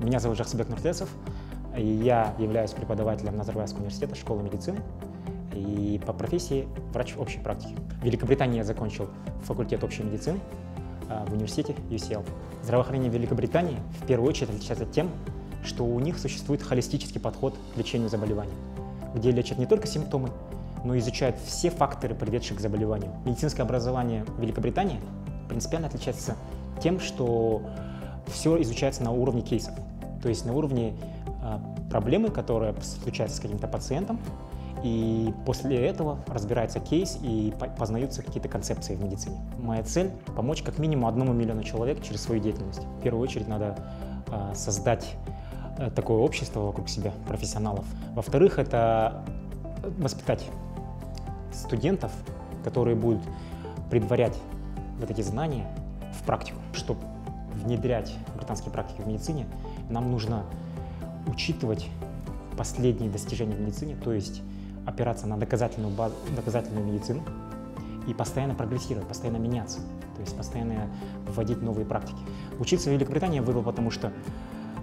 Меня зовут Жахсбек Нуртесов. и Я являюсь преподавателем Назарбаевского университета школы медицины и по профессии врач общей практики. В Великобритании я закончил факультет общей медицины а, в университете UCL. Здравоохранение Великобритании в первую очередь отличается тем, что у них существует холистический подход к лечению заболеваний, где лечат не только симптомы, но изучают все факторы, приведшие к заболеванию. Медицинское образование в Великобритании принципиально отличается тем, что все изучается на уровне кейсов, то есть на уровне э, проблемы, которая случается с каким-то пациентом, и после этого разбирается кейс и познаются какие-то концепции в медицине. Моя цель — помочь как минимум одному миллиону человек через свою деятельность. В первую очередь надо э, создать э, такое общество вокруг себя, профессионалов. Во-вторых, это воспитать студентов, которые будут предварять вот эти знания в практику. Чтобы внедрять британские практики в медицине, нам нужно учитывать последние достижения в медицине, то есть опираться на доказательную, базу, доказательную медицину и постоянно прогрессировать, постоянно меняться, то есть постоянно вводить новые практики. Учиться в Великобритании я выбрал, потому что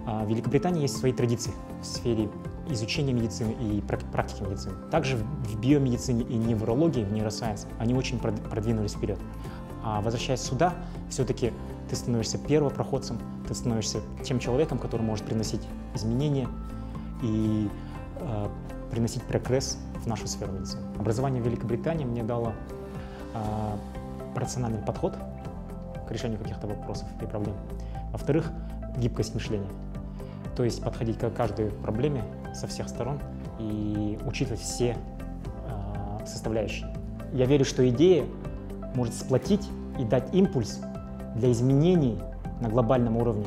а, в Великобритании есть свои традиции в сфере изучения медицины и практики медицины. Также в биомедицине и неврологии, в нейросайенс, они очень продвинулись вперед. А возвращаясь сюда, все-таки ты становишься первопроходцем, ты становишься тем человеком, который может приносить изменения и э, приносить прогресс в нашу сферу медицины. Образование в Великобритании мне дало э, рациональный подход к решению каких-то вопросов и проблем. Во-вторых, гибкость мышления. То есть подходить к каждой проблеме со всех сторон и учитывать все э, составляющие. Я верю, что идея может сплотить и дать импульс для изменений на глобальном уровне